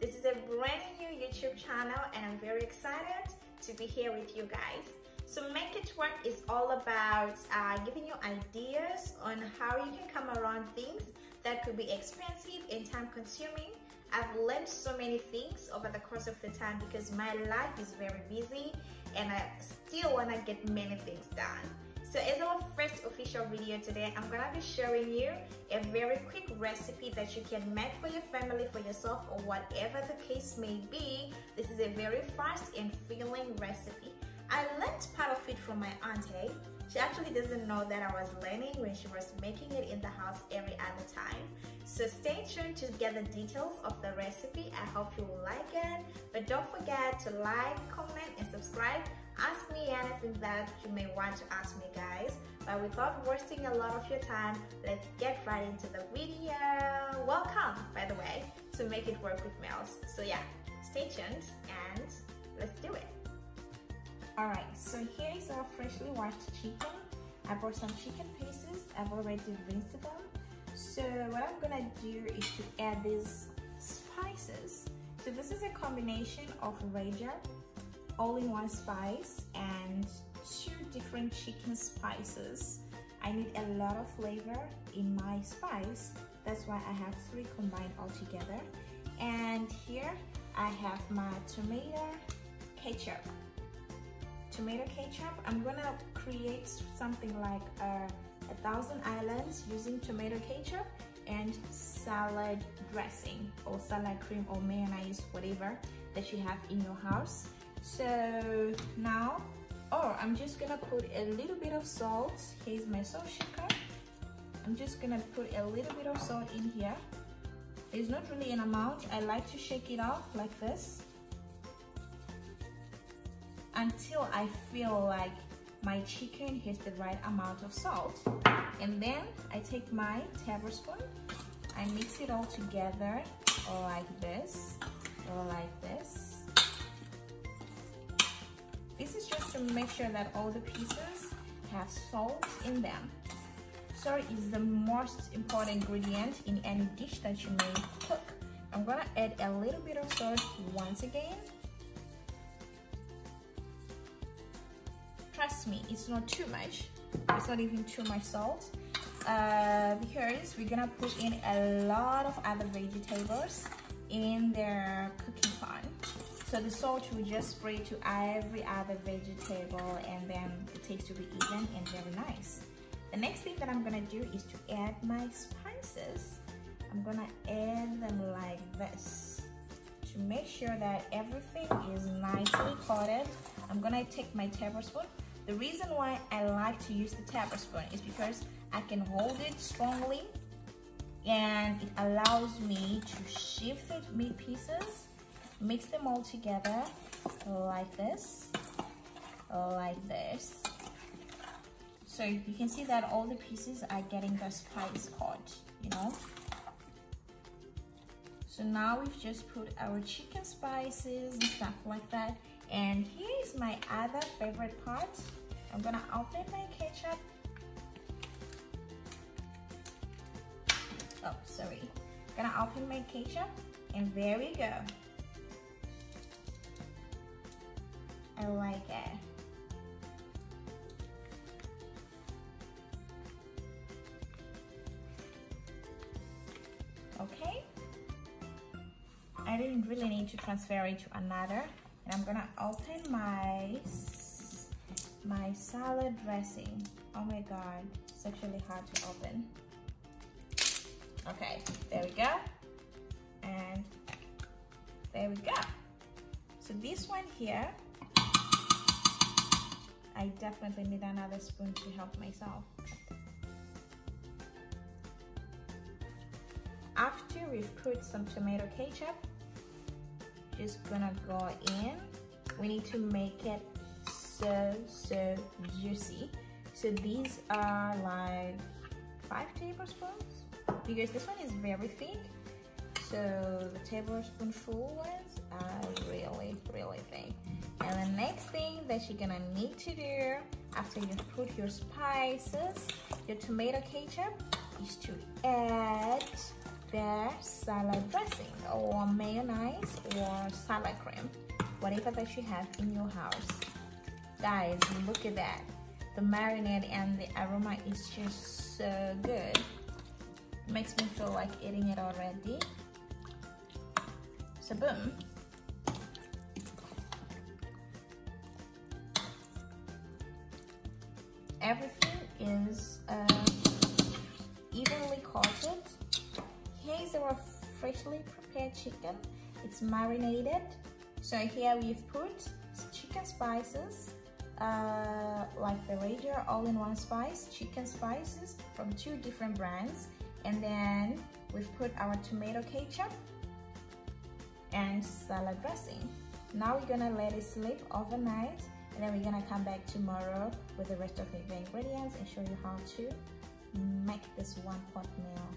This is a brand new YouTube channel and I'm very excited to be here with you guys. So Make It Work is all about uh, giving you ideas on how you can come around things that could be expensive and time consuming. I've learned so many things over the course of the time because my life is very busy and I still want to get many things done. So as our first official video today, I'm gonna be showing you a very quick recipe that you can make for your family, for yourself, or whatever the case may be. This is a very fast and filling recipe. I learned part of it from my auntie. She actually doesn't know that I was learning when she was making it in the house every other time. So stay tuned to get the details of the recipe. I hope you will like it. But don't forget to like, comment, and subscribe ask me anything that you may want to ask me guys. But without wasting a lot of your time let's get right into the video. Welcome by the way to make it work with Melz so yeah stay tuned and let's do it. All right so here is our freshly washed chicken. I brought some chicken pieces. I've already rinsed them. So what I'm gonna do is to add these spices. So this is a combination of Rajah all-in-one spice and two different chicken spices. I need a lot of flavor in my spice. That's why I have three combined all together. And here I have my tomato ketchup. Tomato ketchup, I'm gonna create something like a, a thousand islands using tomato ketchup and salad dressing or salad cream or mayonnaise, whatever that you have in your house. So now, oh, I'm just gonna put a little bit of salt. Here's my salt shaker. I'm just gonna put a little bit of salt in here. It's not really an amount. I like to shake it off like this until I feel like my chicken has the right amount of salt. And then I take my tablespoon, I mix it all together like this, or like this. This is just to make sure that all the pieces have salt in them. Salt is the most important ingredient in any dish that you may cook. I'm gonna add a little bit of salt once again. Trust me, it's not too much. It's not even too much salt. Uh, because we're gonna put in a lot of other vegetables in their cooking pan. So the salt will just spray to every other vegetable and then the taste will be even and very nice. The next thing that I'm gonna do is to add my spices. I'm gonna add them like this to make sure that everything is nicely coated. I'm gonna take my tablespoon. The reason why I like to use the tablespoon is because I can hold it strongly and it allows me to shift the meat pieces mix them all together like this like this. So you can see that all the pieces are getting the spice caught you know? So now we've just put our chicken spices and stuff like that. And here's my other favorite part. I'm gonna open my ketchup. Oh sorry. Gonna open my ketchup and there we go I like it. Okay. I didn't really need to transfer it to another. And I'm gonna open my my salad dressing. Oh my god, it's actually hard to open. Okay, there we go. And there we go. So this one here I definitely need another spoon to help myself. After we've put some tomato ketchup, just gonna go in. We need to make it so, so juicy. So these are like five tablespoons because this one is very thick. So the tablespoonful ones are really, really thick. And the next thing that you're gonna need to do after you put your spices, your tomato ketchup, is to add their salad dressing or mayonnaise or salad cream whatever that you have in your house. Guys look at that. The marinade and the aroma is just so good. Makes me feel like eating it already. So boom is uh, evenly coated here's our freshly prepared chicken it's marinated so here we've put chicken spices uh, like the Rajah all-in-one spice, chicken spices from two different brands. And then we've put our tomato ketchup and salad dressing. Now we're gonna let it sleep overnight then we're gonna come back tomorrow with the rest of the ingredients and show you how to make this one pot meal.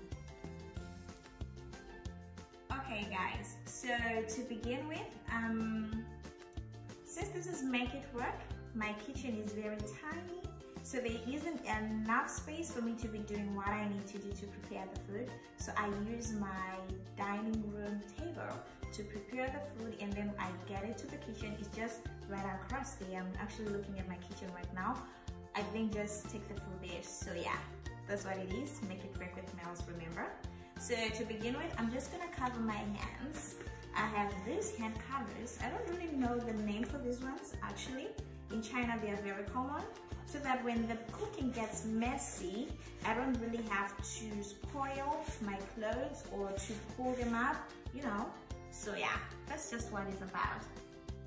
Okay guys, so to begin with, um, since this is make it work, my kitchen is very tiny so there isn't enough space for me to be doing what I need to do to prepare the food so I use my dining room table to prepare the food and then I get it to the kitchen. It's just right across there. I'm actually looking at my kitchen right now. I think just take the food there. So yeah that's what it is. Make it work with Melz remember? So to begin with I'm just gonna cover my hands. I have these hand covers. I don't really know the name for these ones actually. In China they are very common. So that when the cooking gets messy I don't really have to spoil my clothes or to pull them up you know so yeah that's just what it's about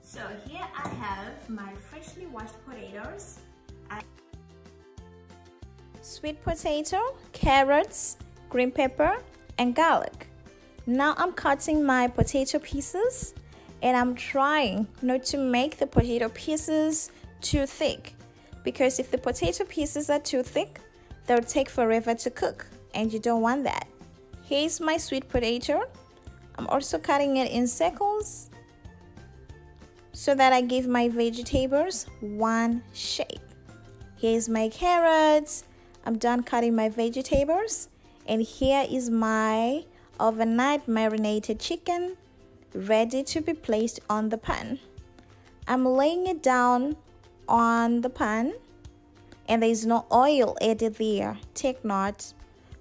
so here I have my freshly washed potatoes I sweet potato carrots green pepper and garlic now I'm cutting my potato pieces and I'm trying not to make the potato pieces too thick because if the potato pieces are too thick, they'll take forever to cook and you don't want that. Here's my sweet potato. I'm also cutting it in circles so that I give my vegetables one shape. Here's my carrots. I'm done cutting my vegetables and here is my overnight marinated chicken ready to be placed on the pan. I'm laying it down on the pan and there is no oil added there. Take note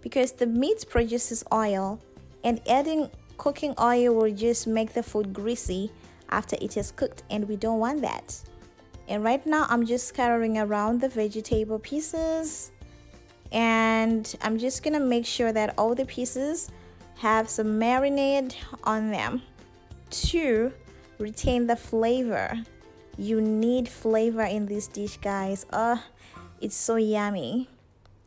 because the meat produces oil and adding cooking oil will just make the food greasy after it is cooked and we don't want that. And right now I'm just scattering around the vegetable pieces and I'm just gonna make sure that all the pieces have some marinade on them to retain the flavor. You need flavor in this dish guys. Oh it's so yummy.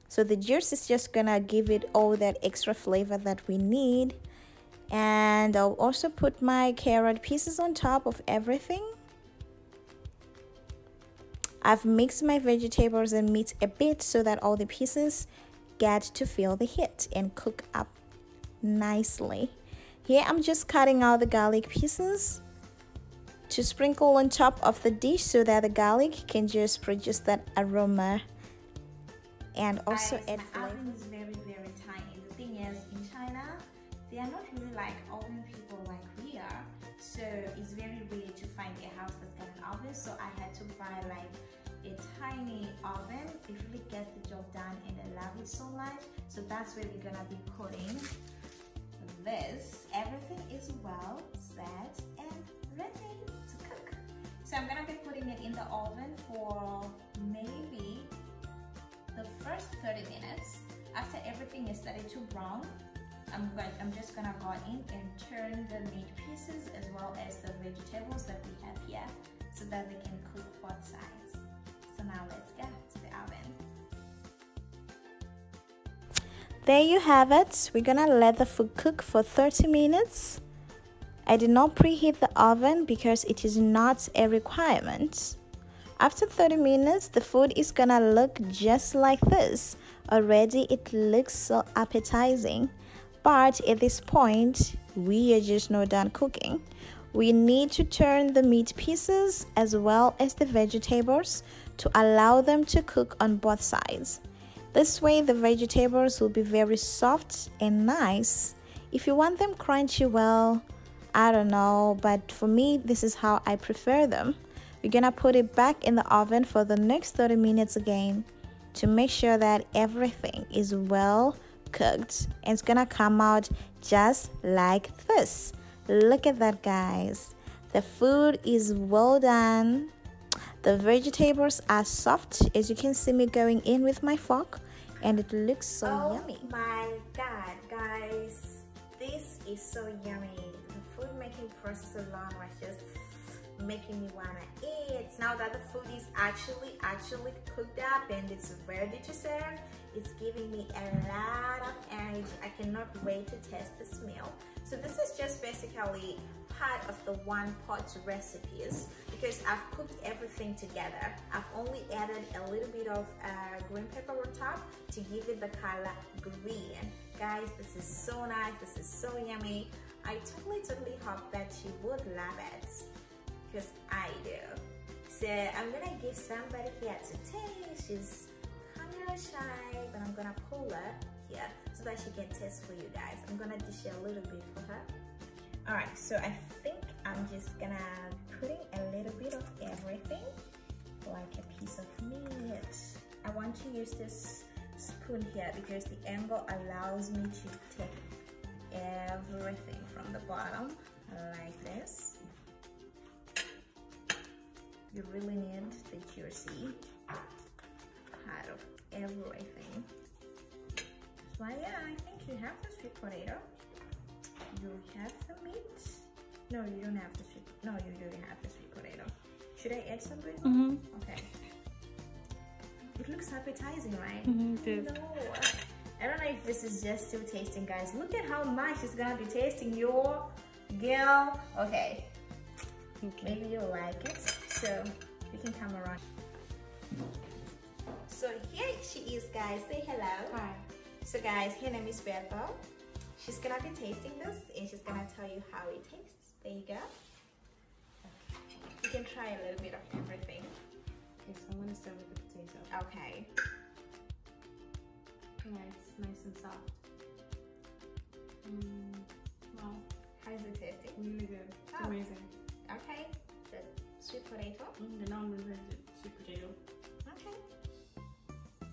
So the juice is just gonna give it all that extra flavor that we need and I'll also put my carrot pieces on top of everything I've mixed my vegetables and meat a bit so that all the pieces get to feel the heat and cook up nicely here I'm just cutting out the garlic pieces to sprinkle on top of the dish so that the garlic can just produce that aroma and also add flavor. They are not really like oven people like we are. So it's very rare to find a house that's got an oven. So I had to buy like a tiny oven. It really gets the job done and I love it so much. So that's where we're gonna be putting this, everything is well set and ready to cook. So I'm gonna be putting it in the oven for maybe the first 30 minutes. After everything is started to brown, Um, I'm, going, I'm just gonna go in and turn the meat pieces as well as the vegetables that we have here so that they can cook both sides. So now let's get to the oven. There you have it. We're gonna let the food cook for 30 minutes. I did not preheat the oven because it is not a requirement. After 30 minutes, the food is gonna look just like this. Already it looks so appetizing. But at this point, we are just not done cooking. We need to turn the meat pieces as well as the vegetables to allow them to cook on both sides. This way the vegetables will be very soft and nice If you want them crunchy, well, I don't know, but for me, this is how I prefer them. We're gonna put it back in the oven for the next 30 minutes again to make sure that everything is well cooked and it's gonna come out just like this. Look at that, guys. The food is well done. The vegetables are soft as you can see me going in with my fork and it looks so oh yummy. my god, guys. This is so yummy. The food making process alone was just making me wanna eat. Now that the food is actually actually cooked up and it's ready to serve, it's giving me a lot of energy. I cannot wait to test this meal. So this is just basically part of the one pot recipes because I've cooked everything together. I've only added a little bit of uh, green pepper on top to give it the color green. Guys, this is so nice. This is so yummy. I totally, totally hope that you would love it because I do. So I'm gonna give somebody here to taste. She's of shy, but I'm gonna pull her here so that she can taste for you guys. I'm gonna dish a little bit for her. All right, so I think I'm just gonna put in a little bit of everything, like a piece of meat. I want to use this spoon here because the angle allows me to take everything from the bottom like this you really need the juicy part of everything. So yeah, I think you have the sweet potato. You have the meat. No, you don't have the sweet. No, you do have the sweet potato. Should I add some green? Mm -hmm. Okay. It looks appetizing, right? Mm -hmm, no. I don't know if this is just still tasting, guys. Look at how much it's gonna be tasting your girl. Okay. okay. Maybe you'll like it so you can come around. So here she is guys, say hello. Hi. So guys, her name is Bethel. She's gonna be tasting this and she's gonna tell you how it tastes. There you go. You can try a little bit of everything. Okay, so I'm gonna start with the potato. Okay. Yeah, it's nice and soft. Mm, wow. How's it tasting? Really good. It's oh. amazing. Sweet potato. Mm, the non-reverted sweet potato. Okay.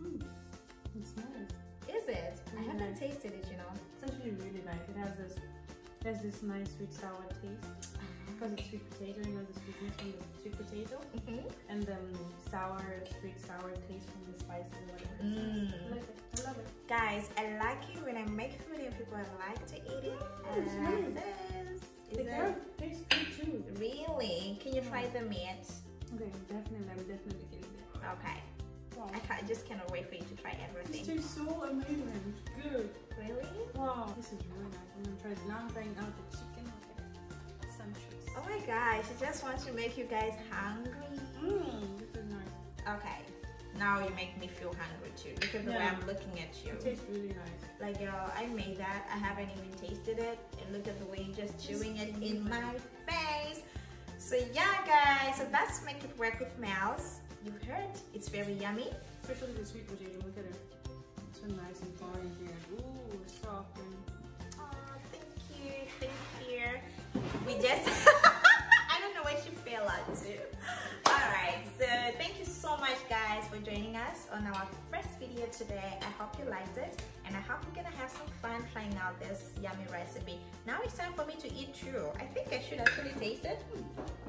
Mm, it's nice. Is it? I haven't tasted it, you know. It's actually really nice. It has this, it has this nice sweet sour taste because it's sweet potato. You know the sweetness from the sweet potato, mm -hmm. and then sour, sweet sour taste from the spices and whatever. Mm. I like it. I love it. Guys, I like it when I make food and people like to eat it. Mm, I like this. Is it? Tastes good too. Really? Can you try the meat? Okay, definitely. I'm definitely getting it. Okay. Wow. I, can't, I just cannot wait for you to try everything. This tastes so amazing. It's good. Really? Wow. This is really nice. I'm gonna try it. Now I'm trying out oh, the chicken. Okay. Sumptuous. Oh my gosh, she just wants to make you guys hungry. Mmm, this is nice. Okay. Now you make me feel hungry too. because at the way I'm looking at you. It tastes really nice. Like yo, I made that. I haven't even tasted it. And look at the way you're just chewing it in my face. So yeah guys, so that's Make It Work with Melz. You've heard, it's very yummy. Especially the sweet potato, look at it. It's so nice and fine here. Ooh, soft and... Oh, thank you, thank you. We just... I don't know what you feel like too. Alright, so thank you so much guys for joining us on our first video today. I hope you liked it and I hope you're gonna have some fun trying out this yummy recipe. Now it's time for me to eat too. I think I should actually taste it.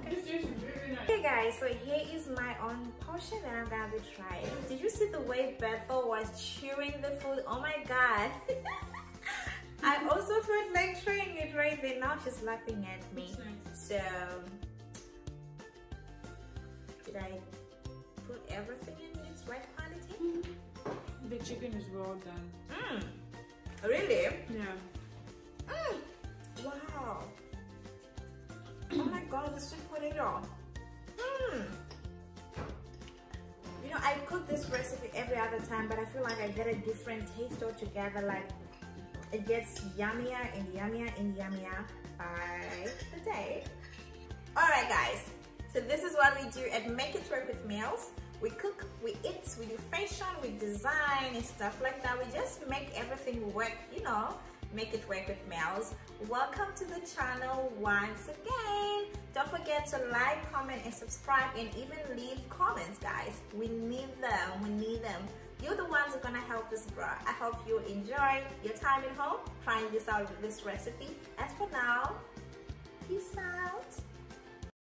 Okay. Really nice. Okay guys, so here is my own portion that I'm gonna be trying. Did you see the way Bethel was chewing the food? Oh my god. I also felt like trying it right there. Now she's laughing at me. So did I put everything in its right quantity? Mm -hmm. The chicken is well done. Mm. Really? Yeah. Mm. Wow. oh my god, the sweet potato. Mm. You know, I cook this recipe every other time, but I feel like I get a different taste altogether. Like, it gets yummier and yummier and yummier by the day. Alright guys, we do at Make It Work with Meals. We cook, we eat, we do fashion, we design and stuff like that. We just make everything work, you know. Make It Work with Meals. Welcome to the channel once again. Don't forget to like, comment, and subscribe, and even leave comments, guys. We need them. We need them. You're the ones who are gonna help us grow. I hope you enjoy your time at home trying this out with this recipe. As for now, peace out.